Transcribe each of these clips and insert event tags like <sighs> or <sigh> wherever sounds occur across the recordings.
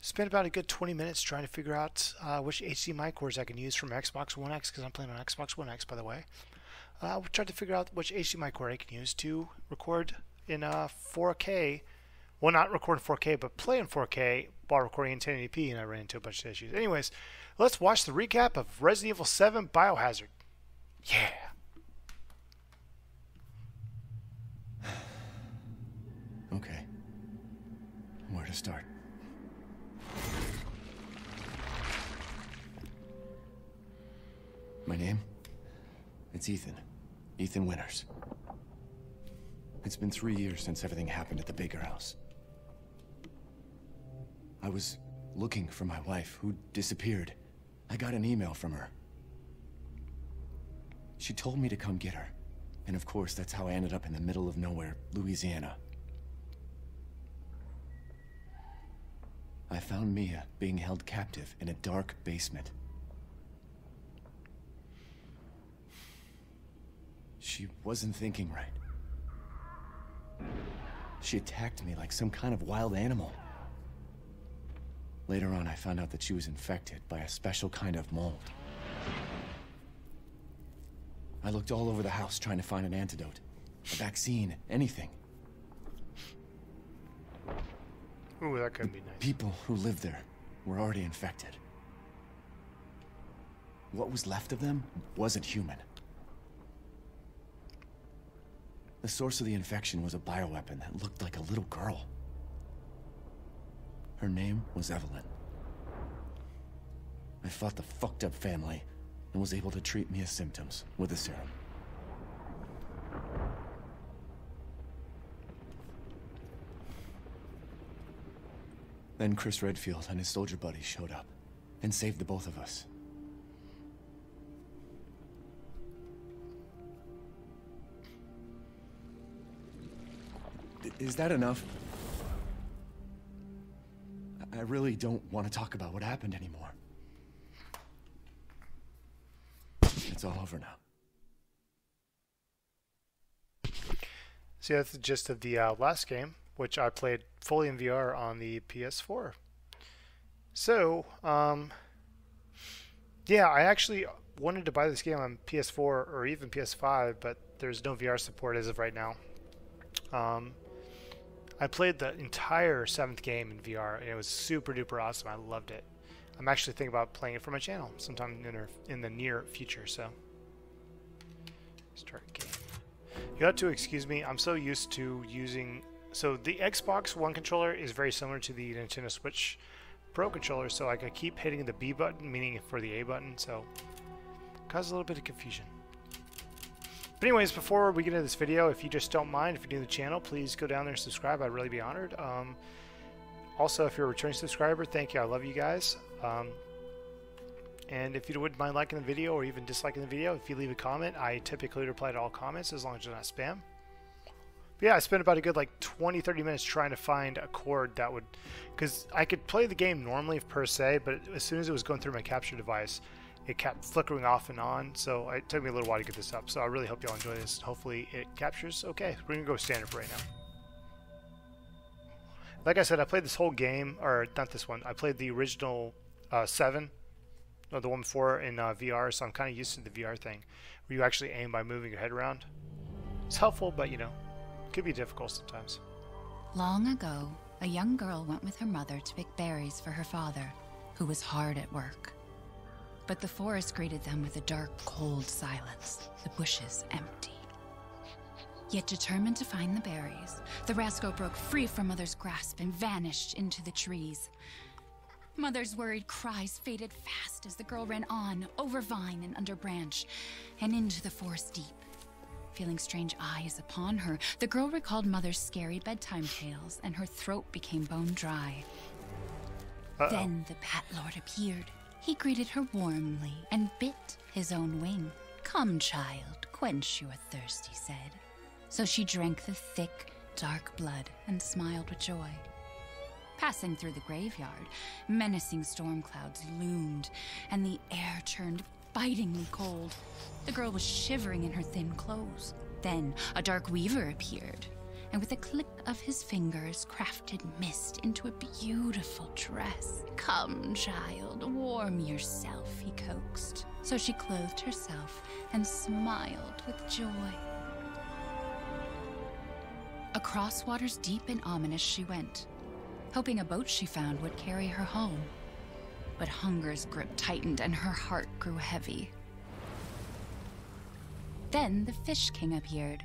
spent about a good 20 minutes trying to figure out uh, which HDMI cords I can use from Xbox One X because I'm playing on Xbox One X by the way. I uh, tried to figure out which HDMI cord I can use to record in uh, 4K. Well, not record in 4K, but play in 4K while recording in 1080p, and I ran into a bunch of issues. Anyways, let's watch the recap of Resident Evil 7 Biohazard. Yeah. <sighs> Okay. Where to start? My name? It's Ethan. Ethan Winters. It's been three years since everything happened at the Baker house. I was looking for my wife, who disappeared. I got an email from her. She told me to come get her. And of course, that's how I ended up in the middle of nowhere, Louisiana. I found Mia being held captive in a dark basement. She wasn't thinking right. She attacked me like some kind of wild animal. Later on, I found out that she was infected by a special kind of mold. I looked all over the house trying to find an antidote, a vaccine, anything. Ooh, that could be nice. People who lived there were already infected. What was left of them wasn't human. The source of the infection was a bioweapon that looked like a little girl. Her name was Evelyn. I fought the fucked up family and was able to treat Mia's symptoms with a serum. Then Chris Redfield and his soldier buddies showed up and saved the both of us. Is that enough? I really don't want to talk about what happened anymore. It's all over now. See, that's the gist of the uh, last game, which I played fully in VR on the PS4. So, um, yeah, I actually wanted to buy this game on PS4 or even PS5, but there's no VR support as of right now. Um, I played the entire seventh game in VR, and it was super duper awesome. I loved it. I'm actually thinking about playing it for my channel sometime in, in the near future. So, start game. You have to excuse me. I'm so used to using. So the Xbox One controller is very similar to the Nintendo Switch Pro controller. So I can keep hitting the B button, meaning for the A button. So, cause a little bit of confusion. But anyways, before we get into this video, if you just don't mind, if you're new to the channel, please go down there and subscribe. I'd really be honored. Um, also, if you're a returning subscriber, thank you. I love you guys. Um, and if you wouldn't mind liking the video or even disliking the video, if you leave a comment, I typically reply to all comments as long as they're not spam. But yeah, I spent about a good like 20, 30 minutes trying to find a chord that would, because I could play the game normally per se, but as soon as it was going through my capture device, it kept flickering off and on, so it took me a little while to get this up. So I really hope y'all enjoy this. Hopefully it captures. Okay, we're gonna go standard for right now. Like I said, I played this whole game, or not this one. I played the original uh, seven, or the one before in uh, VR, so I'm kind of used to the VR thing, where you actually aim by moving your head around. It's helpful, but you know, it could be difficult sometimes. Long ago, a young girl went with her mother to pick berries for her father, who was hard at work. But the forest greeted them with a dark, cold silence, the bushes empty. Yet determined to find the berries, the rascal broke free from Mother's grasp and vanished into the trees. Mother's worried cries faded fast as the girl ran on, over vine and under branch, and into the forest deep. Feeling strange eyes upon her, the girl recalled Mother's scary bedtime tales, and her throat became bone dry. Uh -oh. Then the Bat Lord appeared, He greeted her warmly and bit his own wing. Come, child, quench your thirst, he said. So she drank the thick, dark blood and smiled with joy. Passing through the graveyard, menacing storm clouds loomed, and the air turned bitingly cold. The girl was shivering in her thin clothes. Then a dark weaver appeared, and with a click of his fingers, crafted mist into a beautiful dress. Come, child, warm yourself, he coaxed. So she clothed herself and smiled with joy. Across waters deep and ominous she went, hoping a boat she found would carry her home. But hunger's grip tightened and her heart grew heavy. Then the Fish King appeared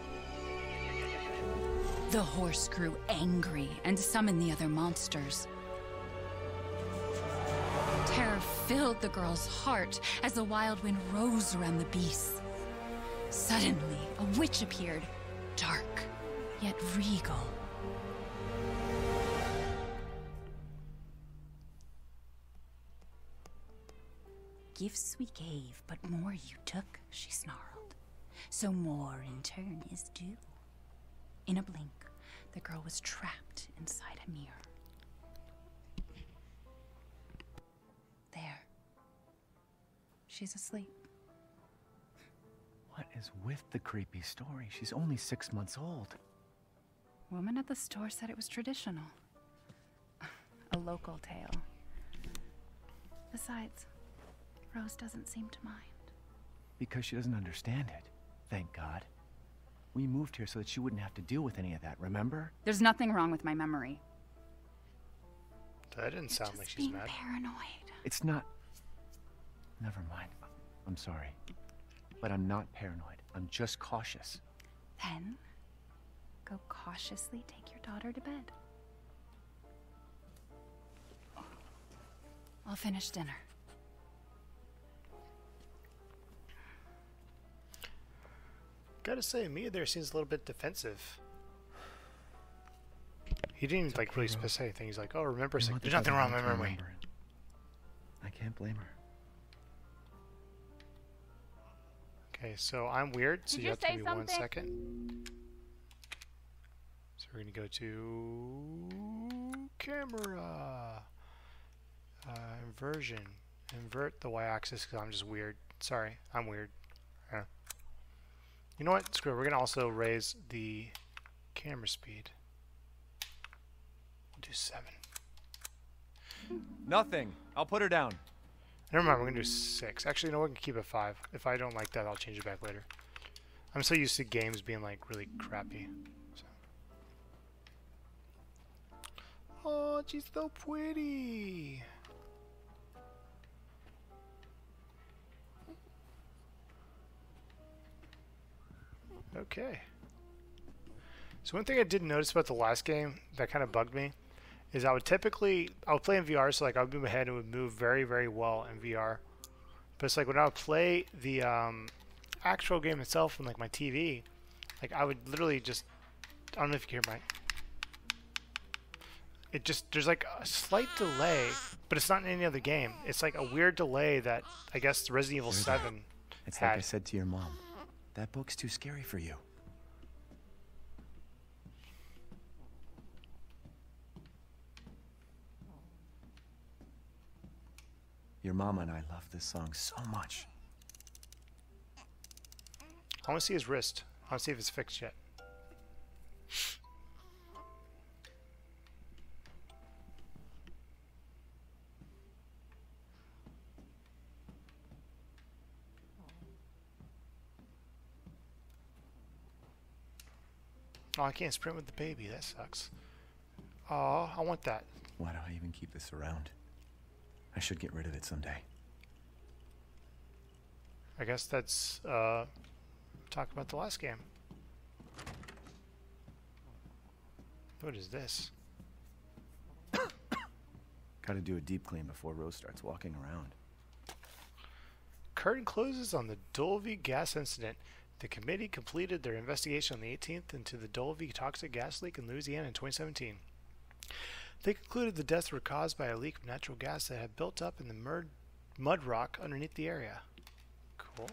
The horse grew angry and summoned the other monsters. Terror filled the girl's heart as the wild wind rose around the beasts. Suddenly, a witch appeared, dark, yet regal. Gifts we gave, but more you took, she snarled. So more in turn is due. In a blink, the girl was trapped inside a mirror. There. She's asleep. What is with the creepy story? She's only six months old. Woman at the store said it was traditional. <laughs> A local tale. Besides, Rose doesn't seem to mind. Because she doesn't understand it. Thank God. We moved here so that she wouldn't have to deal with any of that, remember? There's nothing wrong with my memory. That didn't sound like she's being mad. paranoid. It's not. Never mind. I'm sorry. But I'm not paranoid. I'm just cautious. Then, go cautiously take your daughter to bed. I'll finish dinner. Gotta say, Mia there seems a little bit defensive. He didn't even, like really say anything. He's like, "Oh, remember, something. there's nothing wrong with my memory." remember it. I can't blame her. Okay, so I'm weird, so Did you you have to say give me one something? second. So we're gonna go to camera, uh, inversion, invert the y-axis because I'm just weird. Sorry, I'm weird. Yeah. You know what? Screw it. We're gonna also raise the camera speed. We'll do seven. Nothing. I'll put her down. Never mind, we're gonna do six. Actually, no, we can keep it five. If I don't like that, I'll change it back later. I'm so used to games being like really crappy. So. Oh, she's so pretty. Okay. So one thing I did notice about the last game that kind of bugged me is I would typically I would play in VR, so like I would move ahead and it would move very very well in VR. But it's like when I would play the um, actual game itself on like my TV, like I would literally just I don't know if you can hear my. It just there's like a slight delay, but it's not in any other game. It's like a weird delay that I guess Resident Evil? Seven. It's like I said to your mom. That book's too scary for you. Your mama and I love this song so much. I want to see his wrist. I want to see if it's fixed yet. Oh, I can't sprint with the baby. That sucks. Oh, I want that. Why do I even keep this around? I should get rid of it someday. I guess that's uh, talk about the last game. What is this? <coughs> Gotta do a deep clean before Rose starts walking around. Curtain closes on the Dulvey gas incident. The committee completed their investigation on the 18th into the Dulvey toxic gas leak in Louisiana in 2017. They concluded the deaths were caused by a leak of natural gas that had built up in the mud, mud rock underneath the area. Cool.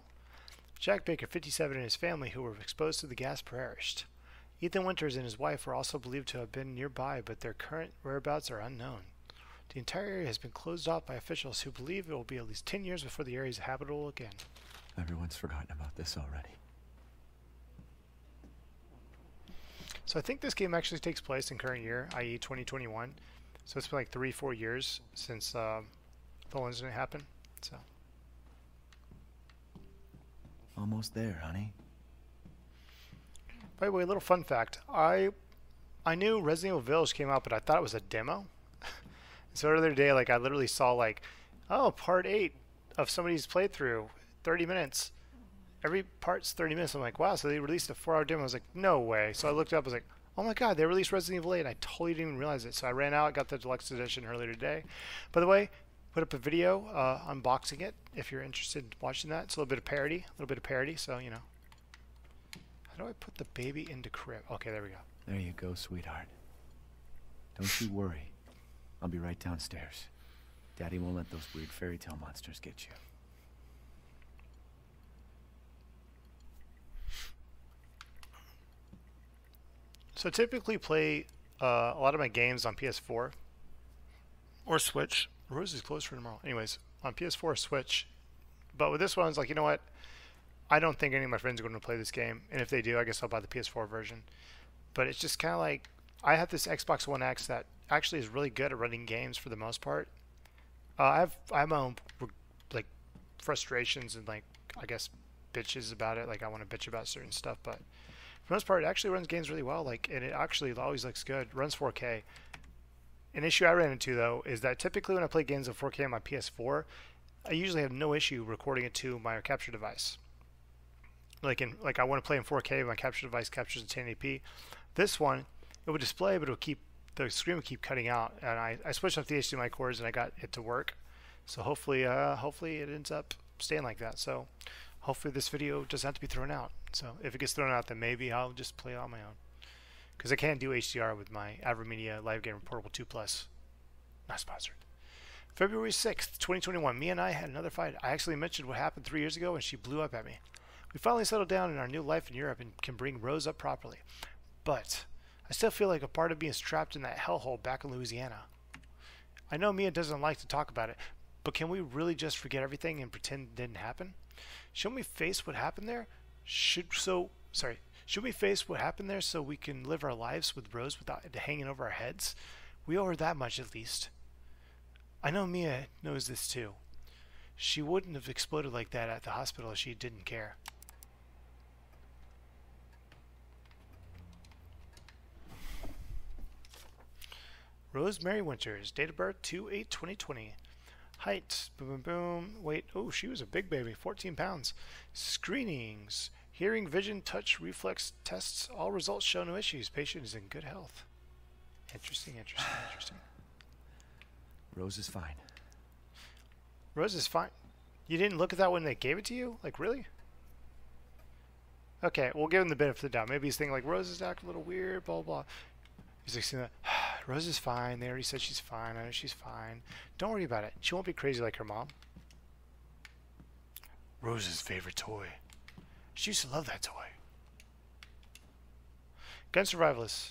Jack Baker, 57, and his family, who were exposed to the gas, perished. Ethan Winters and his wife were also believed to have been nearby, but their current whereabouts are unknown. The entire area has been closed off by officials who believe it will be at least 10 years before the area is habitable again. Everyone's forgotten about this already. So I think this game actually takes place in current year, i.e. 2021. So it's been like three, four years since uh, the whole incident happened. So Almost there, honey. By the way, a little fun fact. I I knew Resident Evil Village came out, but I thought it was a demo. <laughs> so the other day, like I literally saw like, oh, part eight of somebody's playthrough, 30 minutes. Every part's 30 minutes. I'm like, wow, so they released a four-hour demo. I was like, no way. So I looked up. I was like, oh my god, they released Resident Evil 8. And I totally didn't even realize it. So I ran out, got the deluxe edition earlier today. By the way, put up a video uh, unboxing it if you're interested in watching that. It's a little bit of parody, a little bit of parody. So you know, how do I put the baby into crib? Okay, there we go. There you go, sweetheart. Don't you worry. I'll be right downstairs. Daddy won't let those weird fairy tale monsters get you. So I typically play uh, a lot of my games on PS4 or Switch. Rose is closed for tomorrow. Anyways, on PS4 or Switch. But with this one, I was like, you know what? I don't think any of my friends are going to play this game. And if they do, I guess I'll buy the PS4 version. But it's just kind of like I have this Xbox One X that actually is really good at running games for the most part. Uh, I have I have my own like frustrations and like I guess bitches about it. Like I want to bitch about certain stuff, but for the most part, it actually runs games really well. Like and it actually always looks good. Runs 4K. An issue I ran into though is that typically when I play games in 4K on my PS4, I usually have no issue recording it to my capture device. Like in like I want to play in 4K, my capture device captures in 1080p. This one, it would display, but it would keep the screen would keep cutting out. And I, I switched off the HDMI cords and I got it to work. So hopefully, uh, hopefully it ends up staying like that. So hopefully this video doesn't have to be thrown out. So if it gets thrown out, then maybe I'll just play on my own. Because I can't do HDR with my AverMedia Live Gamer Portable 2 Plus. Not sponsored. February 6th, 2021. Mia and I had another fight. I actually mentioned what happened three years ago and she blew up at me. We finally settled down in our new life in Europe and can bring Rose up properly. But I still feel like a part of me is trapped in that hellhole back in Louisiana. I know Mia doesn't like to talk about it, but can we really just forget everything and pretend it didn't happen? Shouldn't we face what happened there? Should so sorry. Should we face what happened there so we can live our lives with Rose without it hanging over our heads? We owe her that much at least. I know Mia knows this too. She wouldn't have exploded like that at the hospital if she didn't care. Rosemary Winters, date of birth 2 8 2020. Height, boom, boom, boom. Weight, oh, she was a big baby, 14 pounds. Screenings, hearing, vision, touch, reflex tests. All results show no issues. Patient is in good health. Interesting, interesting, <sighs> interesting. Rose is fine. Rose is fine. You didn't look at that when they gave it to you? Like, really? Okay, we'll give him the benefit of the doubt. Maybe he's thinking, like, Rose is acting a little weird, blah, blah. He's like, seeing that. <sighs> Rose is fine. They already said she's fine. I know she's fine. Don't worry about it. She won't be crazy like her mom. Rose's favorite toy. She used to love that toy. Gun survivalists.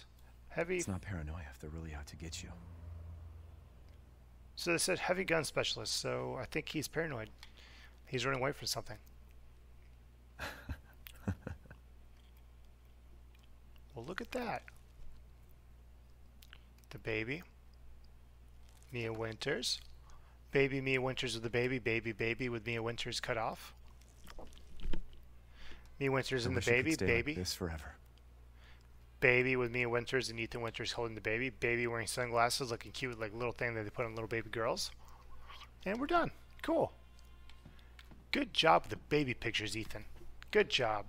Heavy. It's not paranoia if they're really out to get you. So they said heavy gun specialist. So I think he's paranoid. He's running away from something. <laughs> well, look at that the baby. Mia Winters. Baby Mia Winters with the baby. Baby baby with Mia Winters cut off. Mia Winters and the baby. Baby. Like this forever. Baby with Mia Winters and Ethan Winters holding the baby. Baby wearing sunglasses, looking cute, like little thing that they put on little baby girls. And we're done. Cool. Good job with the baby pictures, Ethan. Good job.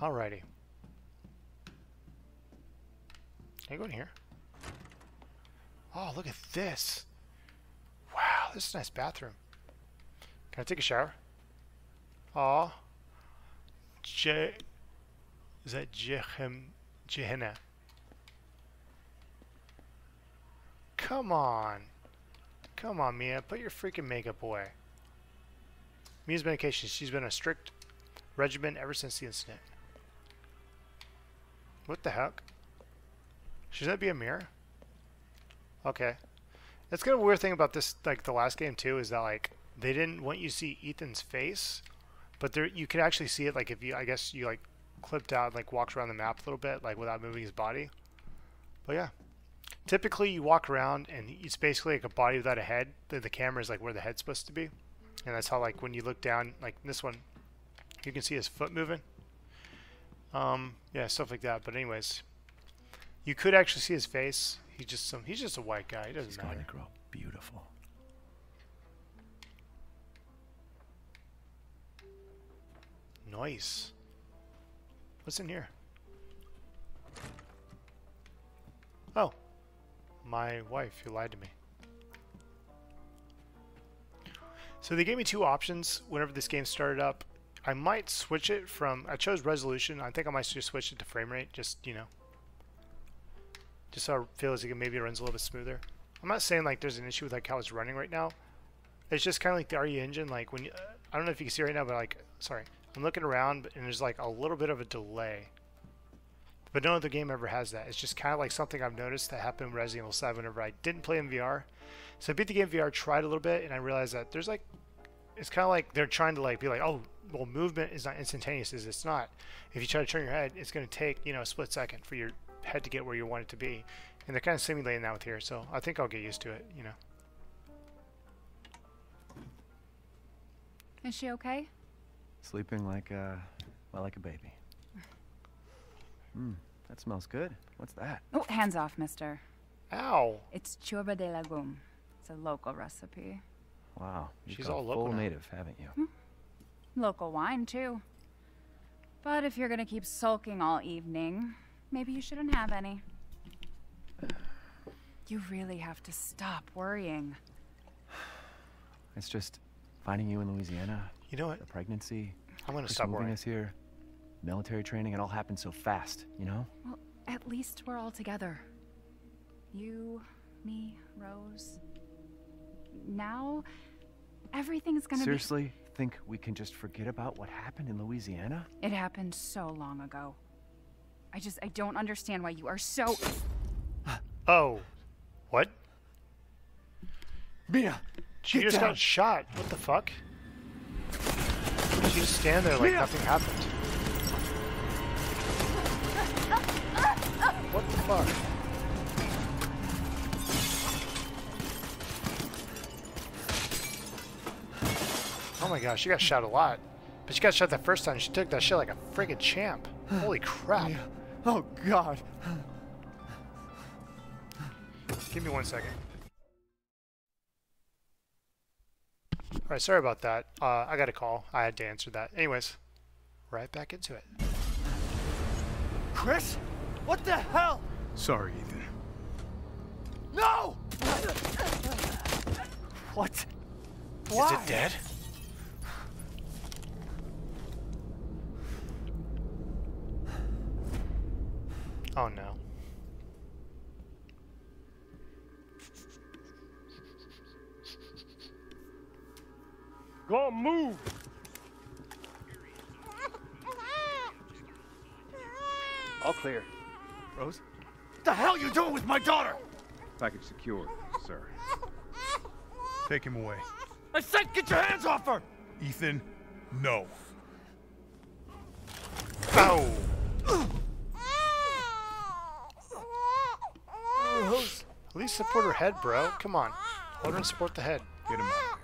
Alrighty. Can I go in here? Oh, look at this. Wow, this is a nice bathroom. Can I take a shower? Aw. J. Is that Jehem. Jehenna? Come on. Come on, Mia. Put your freaking makeup away. Mia's medication. She's been a strict regimen ever since the incident. What the heck? Should that be a mirror? Okay. That's kind of a weird thing about this, like the last game too, is that like they didn't want you to see Ethan's face, but there you could actually see it. Like if you, I guess you like clipped out, like walked around the map a little bit, like without moving his body. But yeah, typically you walk around and it's basically like a body without a head. The, the camera is like where the head's supposed to be, and that's how like when you look down, like this one, you can see his foot moving. Um, yeah, stuff like that. But anyways, you could actually see his face. He's just some. He's just a white guy. He doesn't He's matter. going to grow beautiful. Nice. What's in here? Oh, my wife You lied to me. So they gave me two options whenever this game started up. I might switch it from, I chose resolution. I think I might just switch it to frame rate, just, you know. Just so it feels like it maybe it runs a little bit smoother. I'm not saying like there's an issue with like how it's running right now. It's just kind of like the RE engine, like when you, uh, I don't know if you can see right now, but like, sorry, I'm looking around and there's like a little bit of a delay. But no other game ever has that. It's just kind of like something I've noticed that happened in Resident Evil 7 whenever I didn't play in VR. So I beat the game VR, tried a little bit, and I realized that there's like, it's kind of like they're trying to like be like, oh, well, movement is not instantaneous. Is it's not. If you try to turn your head, it's going to take you know a split second for your head to get where you want it to be, and they're kind of simulating that with here. So I think I'll get used to it. You know. Is she okay? Sleeping like a, well, like a baby. Hmm, that smells good. What's that? Oh, hands off, mister. Ow! It's ciorbă de legume. It's a local recipe. Wow, you've She's a all local full now. native, haven't you? Hmm? Local wine, too. But if you're gonna keep sulking all evening, maybe you shouldn't have any. You really have to stop worrying. It's just finding you in Louisiana, You know what? the pregnancy, I'm gonna stop moving worrying. us here, military training, it all happened so fast, you know? Well, at least we're all together. You, me, Rose. Now, everything's gonna Seriously, think we can just forget about what happened in Louisiana? It happened so long ago. I just, I don't understand why you are so. Oh, what? Mia, She Get just down. got shot. What the fuck? She just stand there like Mia! nothing happened. What the fuck? Oh my gosh, she got shot a lot. But she got shot the first time. She took that shit like a friggin' champ. Holy crap. Oh God. Give me one second. Alright, sorry about that. Uh, I got a call. I had to answer that. Anyways, right back into it. Chris? What the hell? Sorry, Ethan. No! What? What? Is Why? it dead? Oh no. Go move! All clear. Rose? What the hell you doing with my daughter? Package secure, sir. Take him away. I said get your hands off her! Ethan, no. Oh! Rose. At least support her head, bro. Come on. Hold her and support the head. Get him out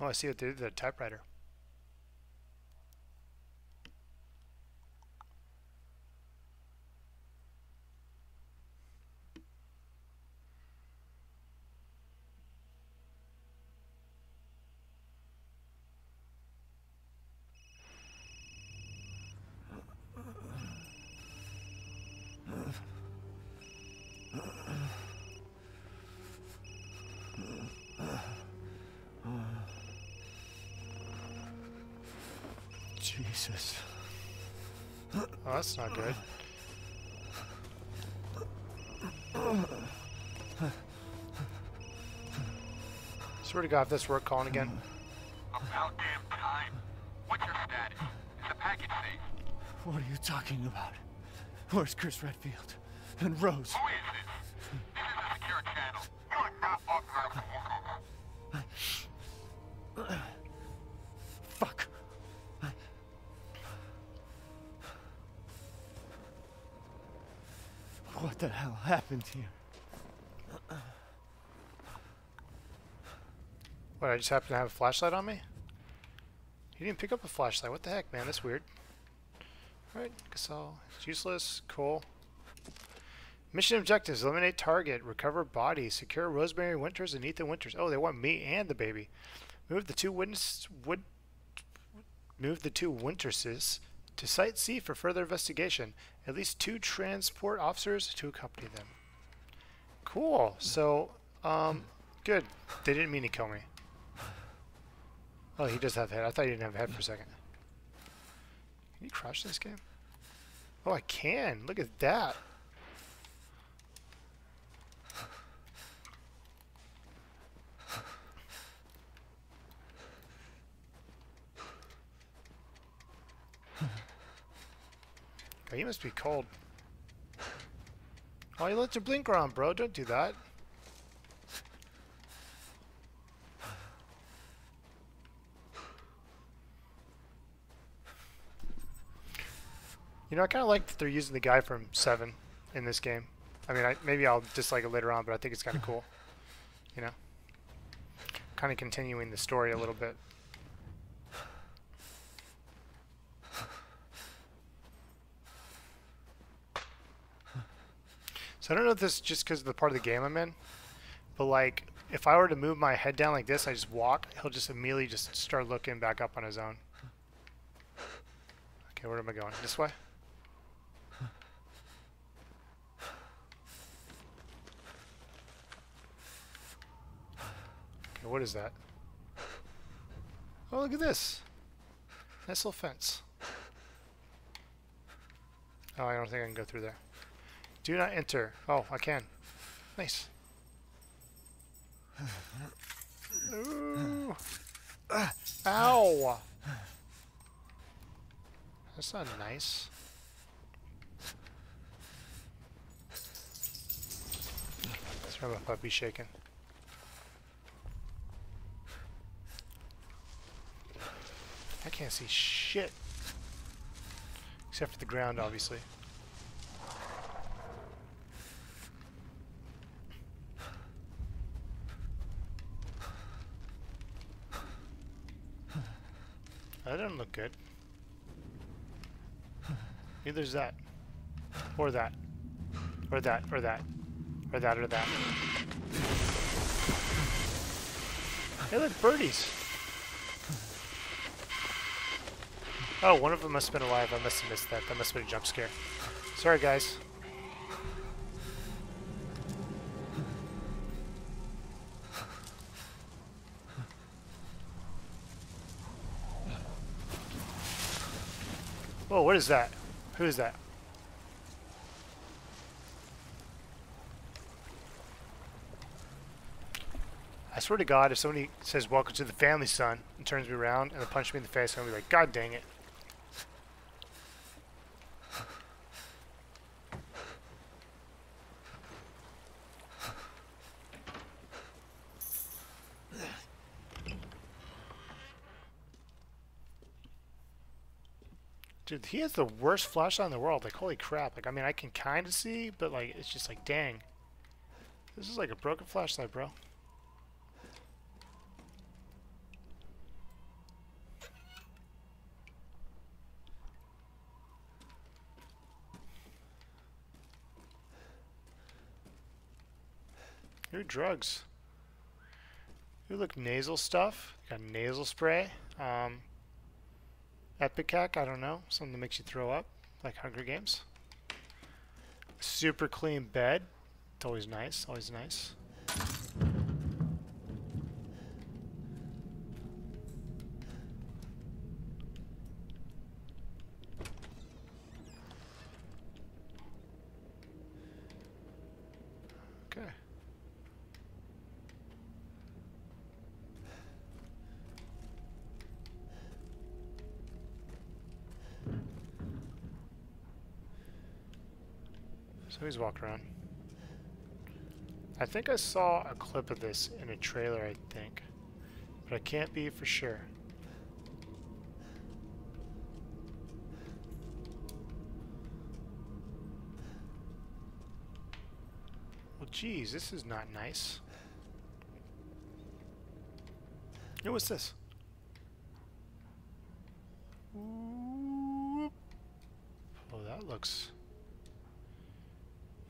Oh, I see what they did to the typewriter. Swear to God, if this work calling again. About damn time. What's your status? Is the package safe? What are you talking about? Where's Chris Redfield? And Rose? Who is this? This is a secure channel. You are not authorized to use it. Fuck. What the hell happened here? What, I just happen to have a flashlight on me? He didn't pick up a flashlight. What the heck, man? That's weird. Alright, guess I'll... It's useless. Cool. Mission objectives. Eliminate target. Recover body. Secure Rosemary Winters and Ethan Winters. Oh, they want me and the baby. Move the two witness... Would... Move the two Winterses to Site C for further investigation. At least two transport officers to accompany them. Cool. So, um, good. They didn't mean to kill me. Oh, he does have head. I thought he didn't have head for a second. Can you crouch this game? Oh, I can. Look at that. Oh, you must be cold. Oh, you let your blinker on, bro. Don't do that. You know, I kind of like that they're using the guy from Seven in this game. I mean, I, maybe I'll dislike it later on, but I think it's kind of cool. <laughs> You know, kind of continuing the story a little bit. So I don't know if this is just because of the part of the game I'm in, but like if I were to move my head down like this, I just walk, he'll just immediately just start looking back up on his own. Okay, where am I going? This way? What is that? Oh, look at this. Nice little fence. Oh, I don't think I can go through there. Do not enter. Oh, I can. Nice. Ooh. Ow! That's not nice. Sorry about puppy shaking. I can't see shit. Except for the ground, obviously. That doesn't look good. Neither's that. Or that. Or that, or that. Or that, or that. Hey, look, birdies. Oh, one of them must have been alive. I must have missed that. That must have been a jump scare. Sorry, guys. Whoa, what is that? Who is that? I swear to God, if somebody says "Welcome to the family, son," and turns me around and punches me in the face, I'm gonna be like, "God dang it!" Dude, he has the worst flashlight in the world. Like, holy crap. Like, I mean, I can kind of see, but, like, it's just like, dang. This is like a broken flashlight, bro. New drugs. You look nasal stuff. Got nasal spray. Um, Epicac, I don't know. Something that makes you throw up, like Hunger Games. Super clean bed. It's always nice, always nice. So he's walking around. I think I saw a clip of this in a trailer, I think. But I can't be for sure. Well, geez, this is not nice. Hey, what's this? Oh, that looks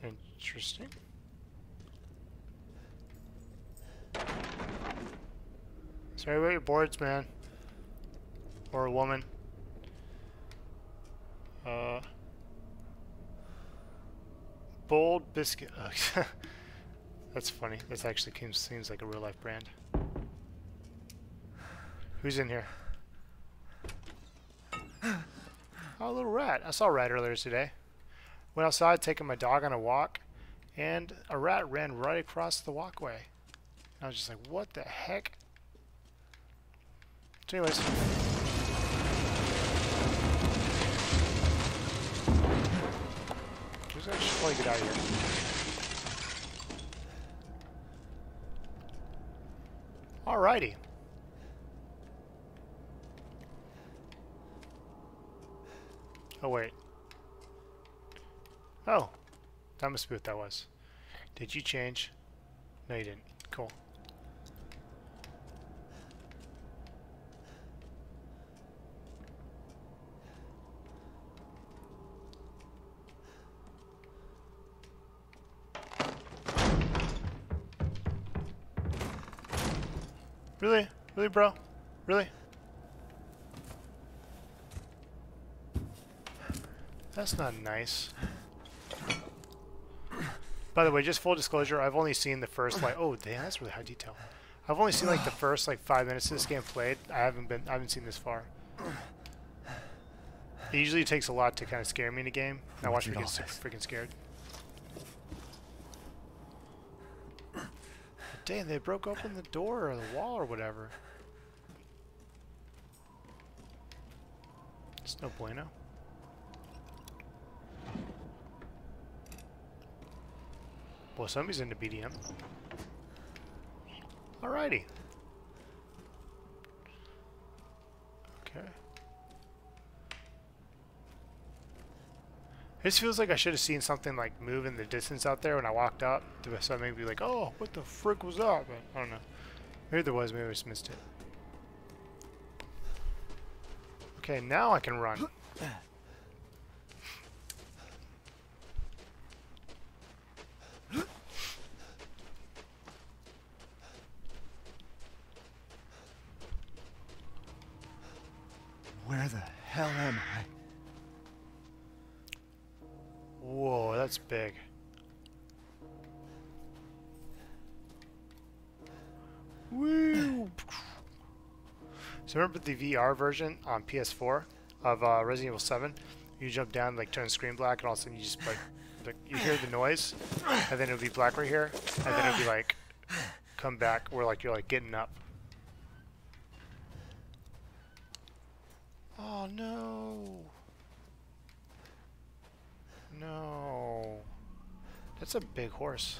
interesting. Sorry about your boards, man. Or a woman. Uh. Bold biscuit. <laughs> That's funny. This actually seems, seems like a real life brand. Who's in here? Oh, a little rat. I saw a rat earlier today. Went outside taking my dog on a walk, and a rat ran right across the walkway. I was just like, what the heck? So anyways. Just just want get out of here. Alrighty. Oh wait. Oh. That must be what that was. Did you change? No you didn't. Cool. Really? Really, bro? Really? That's not nice. By the way, just full disclosure, I've only seen the first like oh damn, that's really high detail. I've only seen like the first like five minutes of this game played. I haven't been I haven't seen this far. It usually takes a lot to kind of scare me in a game. I watch me get super freaking scared. Damn, they broke open the door or the wall or whatever. It's no bueno. Well, somebody's into BDM. Alrighty. Okay. This feels like I should have seen something like move in the distance out there when I walked up. So maybe be like, oh, what the frick was that? But I don't know. Maybe there was, maybe I just missed it. Okay, now I can run. <clears throat> Where the hell am I? Whoa, that's big. Woo! So remember the VR version on PS4 of uh, Resident Evil 7? You jump down, like turn screen black, and all of a sudden you just like, like you hear the noise, and then it'll be black right here, and then it'll be like come back where like you're like getting up. Oh no! No. That's a big horse.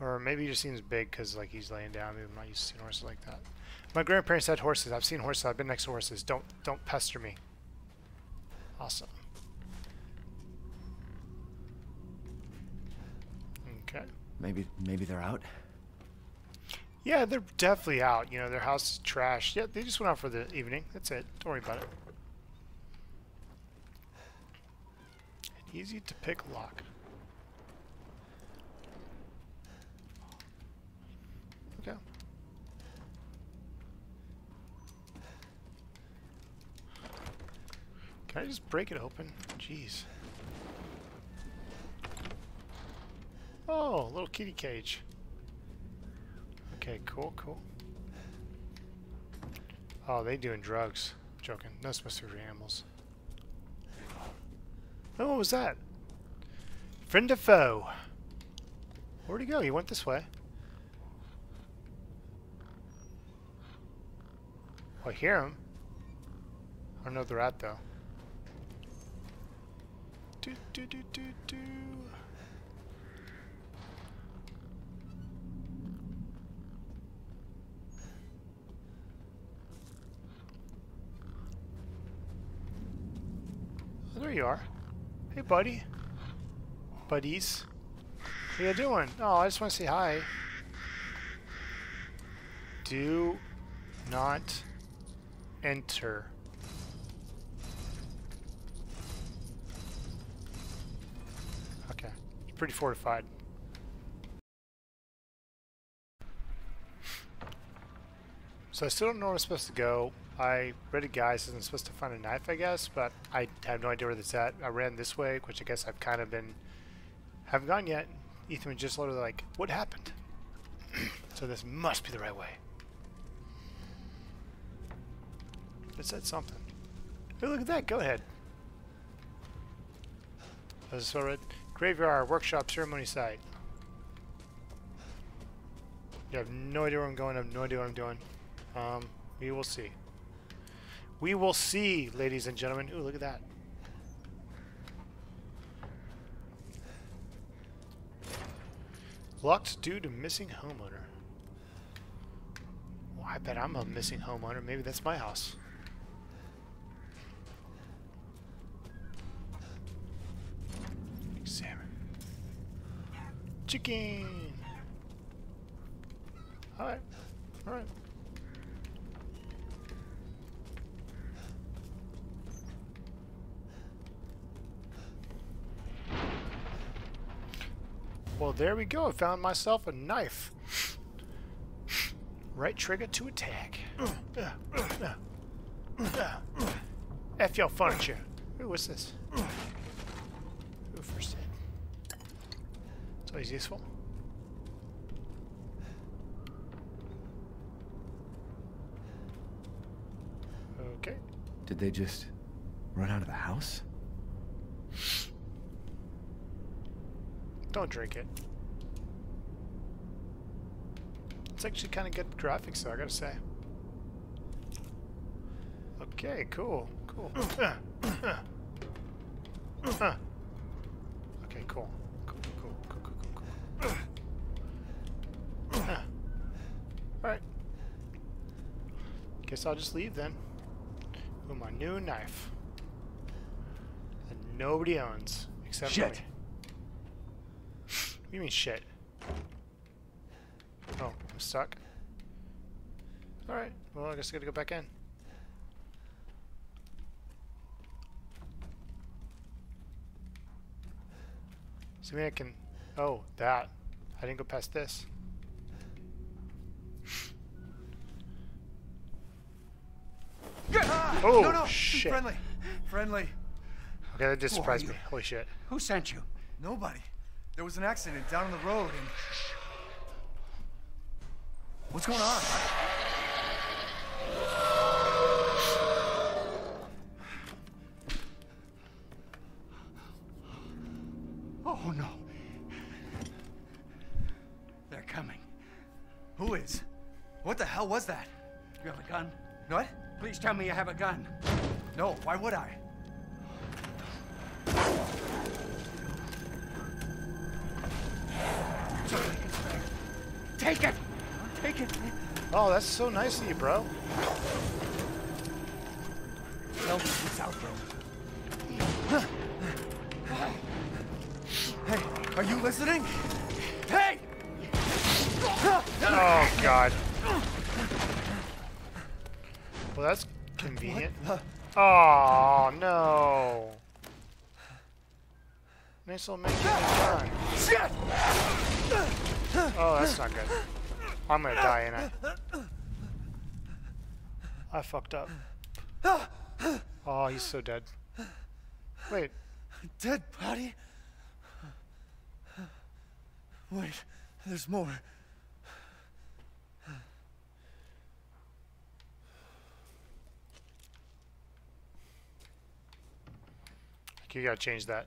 Or maybe he just seems big because like he's laying down. Maybe I'm not used to seeing horses like that. My grandparents had horses. I've seen horses. I've been next to horses. Don't don't pester me. Awesome. Okay. Maybe, maybe they're out. Yeah, they're definitely out. You know, their house is trashed. Yeah, they just went out for the evening. That's it. Don't worry about it. Easy to pick lock. Okay. Can I just break it open? Jeez. Oh, little kitty cage. Okay, cool, cool. Oh, they doing drugs. Joking. No supposed to be animals. Oh, what was that? Friend or foe? Where'd he go? He went this way. Oh, I hear him. I don't know where they're at though. Do do do do do. There you are. Hey, buddy. Buddies. How you doing? Oh, I just want to say hi. Do not enter. Okay. It's pretty fortified. So I still don't know where I'm supposed to go. I read a guide says I'm supposed to find a knife, I guess, but I have no idea where that's at. I ran this way, which I guess I've kind of been haven't gone yet. Ethan was just literally like, "What happened?" <clears throat> so this must be the right way. It said something. Hey, look at that. Go ahead. Sort of graveyard, workshop, ceremony site. You have no idea where I'm going. I have no idea what I'm doing. Um, we will see. We will see, ladies and gentlemen. Ooh, look at that. Locked due to missing homeowner. Well, I bet I'm a missing homeowner. Maybe that's my house. Chicken! Alright. Alright. Well, there we go. I found myself a knife. Right trigger to attack. F your furniture. Ooh, what's this? Ooh, first aid. Always useful. Okay. Did they just run out of the house? Don't drink it. It's actually kind of good graphics, though, I gotta say. Okay, cool, cool. okay, cool. Cool, cool, cool, cool, cool, cool. Alright. Guess I'll just leave then. With my new knife. That nobody owns. Except Shit. me. What do you mean shit? Oh, I'm stuck. Alright, well I guess I gotta go back in. So maybe I can... Oh, that. I didn't go past this. Oh, no, no, shit. friendly, friendly. Okay, that just surprised me. Holy shit. Who sent you? Nobody. There was an accident down on the road and... What's going on? Oh no. They're coming. Who is? What the hell was that? You have a gun? What? Please tell me you have a gun. No, why would I? Take it! Take it! Oh, that's so nice of you, bro. Tell me what's out there. Hey, are you listening? Hey! Oh, God. Well, that's convenient. Oh, no. Nice little mini gun. Shit! Oh, that's not good. I'm gonna die, ain't I? I fucked up. Oh, he's so dead. Wait, Dead body? Wait, there's more. You gotta change that.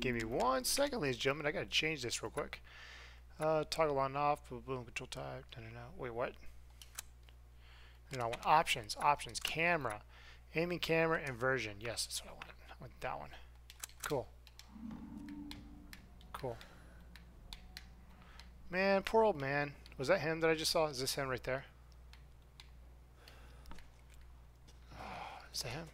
Give me one second, ladies and gentlemen. I gotta change this real quick. Uh, toggle on and off, boom, boom, control type. No, no, no. Wait, what? No, I want options, options, camera, aiming camera, inversion. Yes, that's what I want. I want that one. Cool. Cool. Man, poor old man. Was that him that I just saw? Is this him right there? <sighs> Is that him?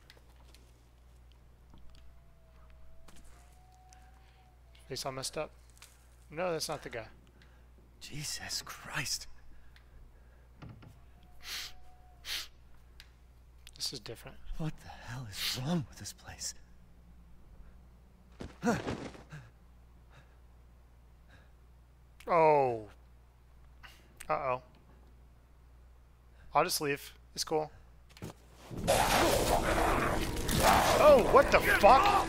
Face all messed up? No, that's not the guy. Jesus Christ. This is different. What the hell is wrong with this place? Oh. Uh-oh. I'll just leave. It's cool. Oh, what the fuck?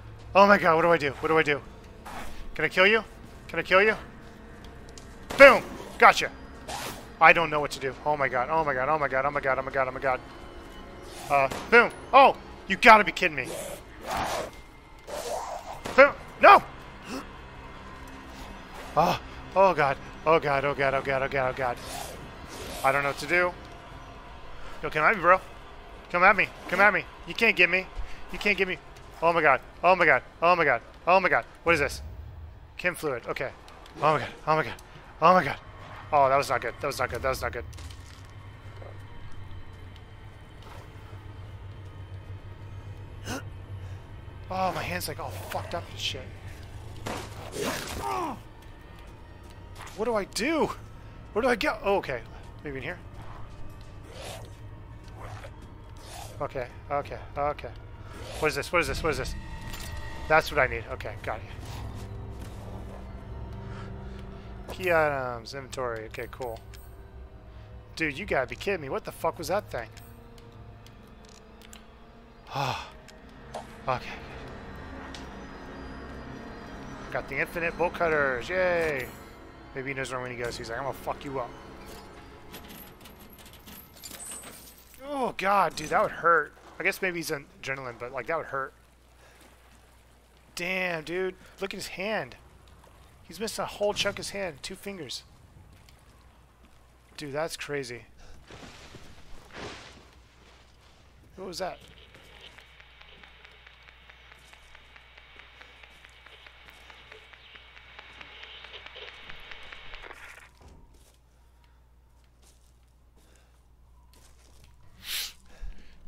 oh my god what do I do what do I do can I kill you can I kill you boom gotcha I don't know what to do oh my god oh my god oh my god oh my god oh my god oh my god uh boom oh you gotta be kidding me Boom. No! Oh, oh god. Oh god, oh god, oh god, oh god, oh god. I don't know what to do. Yo, come at me, bro. Come at me. Come at me. You can't get me. You can't get me. Oh my god. Oh my god. Oh my god. Oh my god. What is this? Chem fluid. Okay. Oh my god. Oh my god. Oh my god. Oh, that was not good. That was not good. That was not good. <gasps> Oh, my hand's like all fucked up and shit. <gasps> What do I do? Where do I go? Oh, okay. Maybe in here? Okay, okay, okay. What is this? What is this? What is this? That's what I need. Okay, got it. Key items, inventory. Okay, cool. Dude, you gotta be kidding me. What the fuck was that thing? Ah. <sighs> okay. Got the infinite bolt cutters. Yay. Maybe he knows where he goes. He's like, I'm gonna fuck you up. Oh god, dude, that would hurt. I guess maybe he's an adrenaline, but like that would hurt. Damn, dude. Look at his hand. He's missing a whole chunk of his hand. Two fingers. Dude, that's crazy. What was that?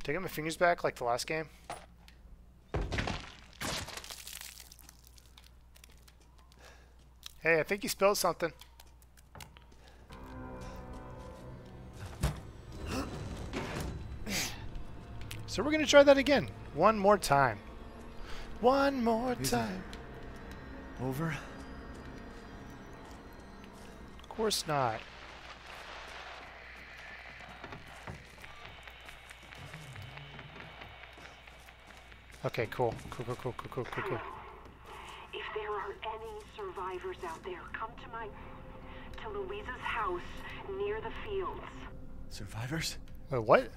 Did I get my fingers back like the last game? Hey, I think you spilled something. <gasps> So we're gonna try that again. One more time. One more Is time. Over? Of course not. Okay, cool. Cool, cool, cool, cool, cool, cool, cool. If there are any survivors out there, come to my to Luiza's house near the fields. Survivors? Wait, what?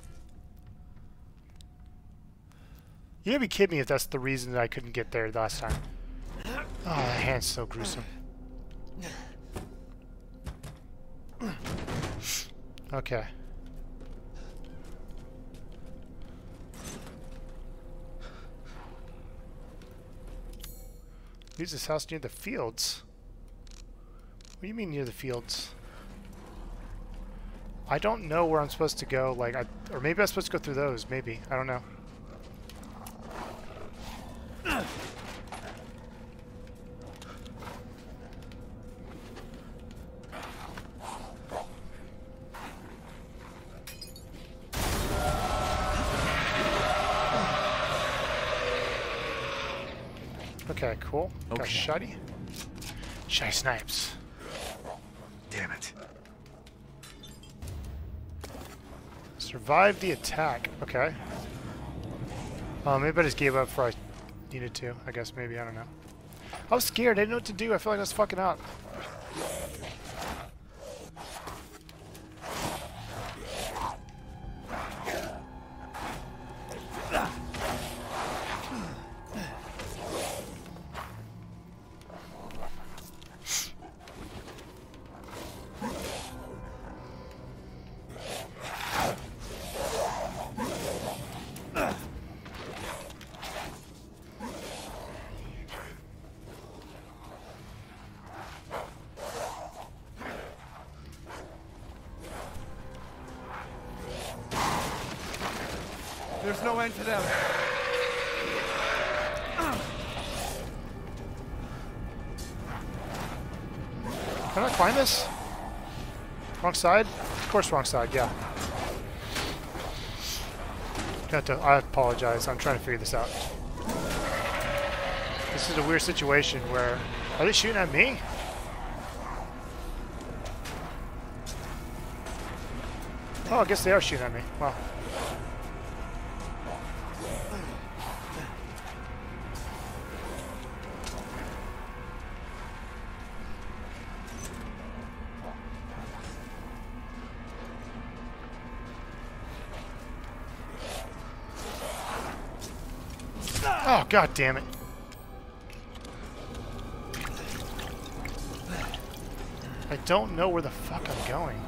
You gotta be kidding me if that's the reason that I couldn't get there last time. Ah, oh, that hand's so gruesome. <sighs> Okay. Luiza's house near the fields. What do you mean near the fields? I don't know where I'm supposed to go. Like, I, or maybe I'm supposed to go through those. Maybe I don't know. Okay, cool. Got Okay. shotty. Shy snipes. Damn it. Survive the attack. Okay. Oh, maybe I just gave up before I needed to. I guess maybe. I don't know. I was scared. I didn't know what to do. I feel like I was fucking up. There's no end to them. Can I climb this? Wrong side? Of course, wrong side. Yeah. To, I apologize. I'm trying to figure this out. This is a weird situation where are they shooting at me? Oh, I guess they are shooting at me. Well. God damn it. I don't know where the fuck I'm going.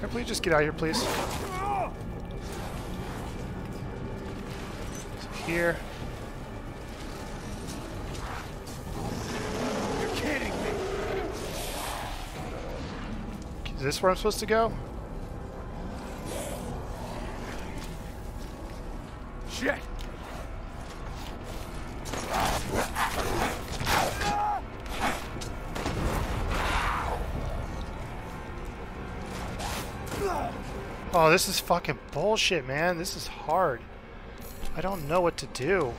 Can please just get out of here, please? Here. This where I'm supposed to go? Shit. Oh, this is fucking bullshit, man. This is hard. I don't know what to do.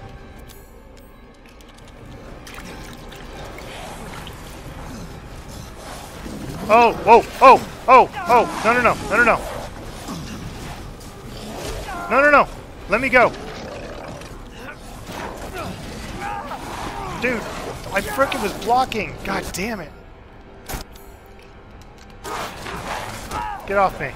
Oh, whoa, oh, oh, oh, no, no, no, no, no, no. No, no, no. Let me go. Dude, I frickin' was blocking. God damn it. Get off me.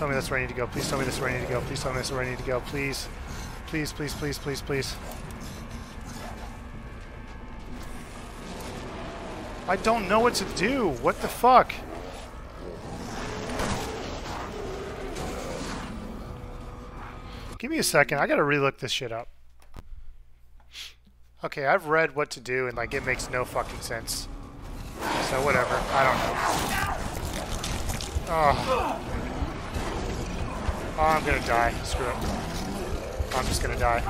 Tell me that's where I need to go. Please tell me that's where I need to go. Please tell me that's where I need to go. Please. Please, please, please, please, please. I don't know what to do. What the fuck? Give me a second. I gotta relook this shit up. Okay, I've read what to do and like it makes no fucking sense. So whatever. I don't know. Oh. Oh, I'm gonna die. Screw it. I'm just gonna die.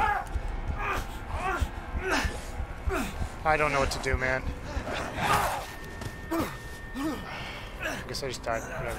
I don't know what to do, man. I guess I just died. Whatever.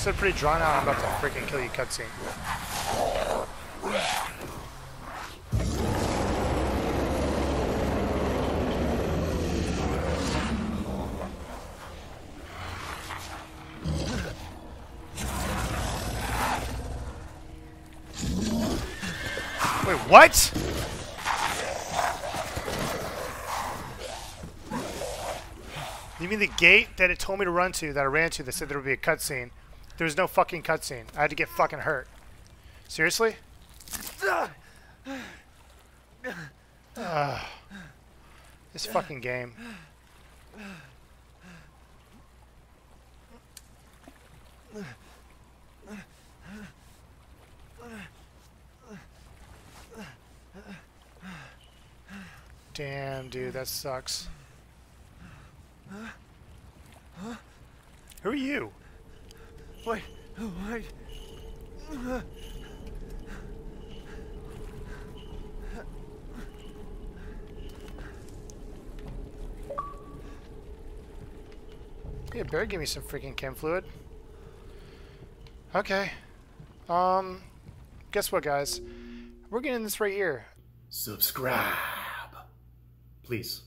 This is pretty drawn out. I'm about to freaking kill you cutscene. Wait, what? You mean the gate that it told me to run to, that I ran to, that said there would be a cutscene? There was no fucking cutscene. I had to get fucking hurt. Seriously? Ugh. this fucking game. Damn, dude, that sucks. Who are you? Wait, wait. Yeah, better give me some freaking chem fluid. Okay. Um, guess what, guys? We're getting this right here. Subscribe. Please.